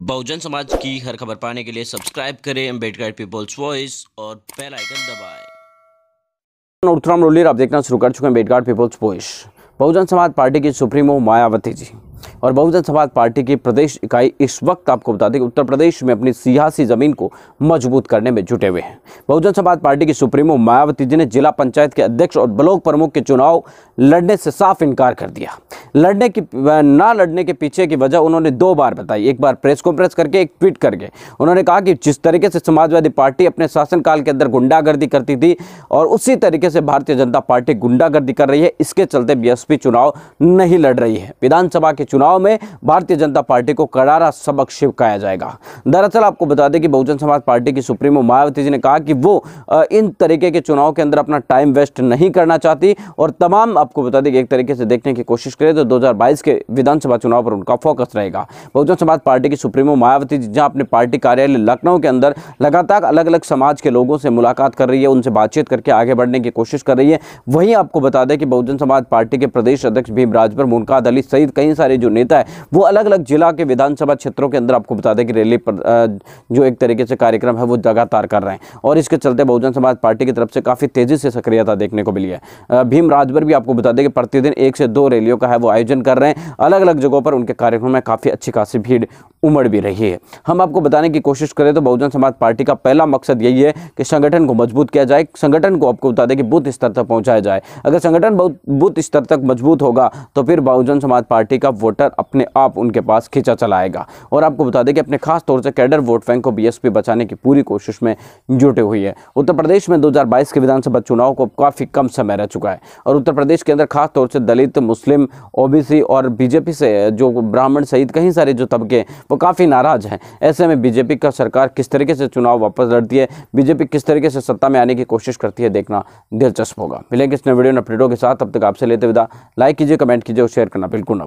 बहुजन समाज की हर खबर पाने के लिए सब्सक्राइब करें अंबेडकर पीपल्स वॉइस और बेल आइकन दबाएँ। रोलियर आप देखना शुरू कर चुके हैं Ambedkar people's voice. Bahujan Samaj party की सुप्रीमो मायावती जी। और बहुजन समाज पार्टी की प्रदेश इकाई इस वक्त आपको बता दें कि उत्तर प्रदेश में अपनी सियासी ज़मीन को मज़बूत करने में जुटे हुए हैं। बहुजन समाज पार्टी की सुप्रीमो मायावती जी ने जिला पंचायत के अध्यक्ष और ब्लॉक प्रमुख के चुनाव लड़ने से साफ़ इनकार कर दिया। लड़ने की, ना लड़ने के पीछे की वजह उन्होंने दो बार बताई। एक बार प्रेस कॉन्फ्रेंस करके, एक ट्वीट करके। उन्होंने कहा कि जिस तरीके से समाजवादी पार्टी अपने शासनकाल के अंदर गुंडागर्दी करती थी और उसी तरीके से भारतीय जनता पार्टी गुंडागर्दी कर रही है, इसके चलते बीएसपी चुनाव नहीं लड़ रही है। विधानसभा के चुनाव में भारतीय जनता पार्टी को करारा सबक शिवकाया जाएगा। दरअसल आपको बता दें कि बहुजन समाज पार्टी की सुप्रीमो मायावती जी ने कहा कि वो इन तरीके के चुनाव के अंदर अपना टाइम वेस्ट नहीं करना चाहती और तमाम आपको बता दें कि एक तरीके से देखने की कोशिश करें तो 2022 के विधानसभा चुनाव पर उनका फोकस रहेगा। बहुजन समाज पार्टी की सुप्रीमो मायावती जी जहाँ अपने पार्टी कार्यालय लखनऊ के अंदर लगातार अलग अलग समाज के लोगों से मुलाकात कर रही है, उनसे बातचीत करके आगे बढ़ने की कोशिश कर रही है। वहीं आपको बता दें कि बहुजन समाज पार्टी के प्रदेश अध्यक्ष भीम राजभर मुनकाद अली सहित कई सारे जो नेता है, वो अलग अलग जिला के विधानसभा क्षेत्रों के अंदर आपको बता दें कि रैली पर जो एक तरीके से कार्यक्रम है, वो लगातार कर रहे हैं। और इसके चलते बहुजन समाज पार्टी की तरफ़ से काफ़ी तेज़ी से सक्रियता देखने को मिली है। भीम राजभर भी आपको बता दें कि प्रतिदिन एक से दो रैलियों का है, वो आयोजन कर रहे हैं। अलग अलग जगहों पर उनके कार्यक्रम में काफ़ी अच्छी खासी भीड़ उमड़ भी रही है। हम आपको बताने की कोशिश करें तो बहुजन समाज पार्टी का पहला मकसद यही है कि संगठन को मज़बूत किया जाए, संगठन को आपको बता दें कि बूथ स्तर तक पहुँचाया जाए। अगर संगठन बहुत, बूथ स्तर तक मज़बूत होगा तो फिर बहुजन समाज पार्टी का वोटर अपने आप उनके पास खींचा चलाएगा। और आपको बता दें कि अपने खास तौर से कैडर वोट बैंक को बीएसपी बचाने की पूरी कोशिश में जुटे हुई है। उत्तर प्रदेश में 2022 के विधानसभा चुनाव को काफ़ी कम समय रह चुका है। और उत्तर प्रदेश के अंदर खास तौर से दलित, मुस्लिम, ओबीसी और बीजेपी से जो ब्राह्मण सहित कई सारे जो तबके वो काफ़ी नाराज़ हैं। ऐसे में बीजेपी का सरकार किस तरीके से चुनाव वापस लड़ती है, बीजेपी किस तरीके से सत्ता में आने की कोशिश करती है, देखना दिलचस्प होगा। मिलेंगे इस नए वीडियो अपडेटों के साथ। अब तक आपसे लेते विदा। लाइक कीजिए, कमेंट कीजिए और शेयर करना बिल्कुल ना